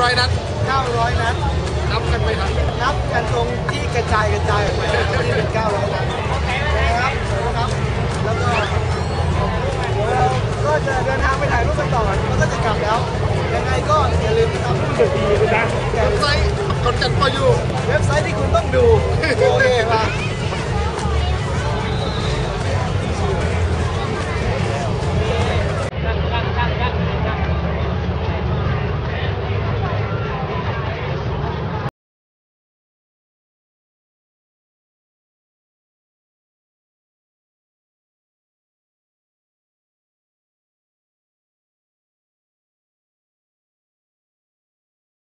900 นัด 900 นัด นับกันไปครับ นับกันตรงที่กระจายกระจายออกไปที่เป็น 900 นัดนะครับนะครับ แล้วก็เราก็จะเดินทางไปถ่ายรูปกันต่อแล้วก็จะกลับแล้ว ยังไงก็อย่าลืมนะครับเดีนะเว็บไซต์คอนเทนต์พออยู่ เว็บไซต์ที่คุณต้องดู โอเคครับ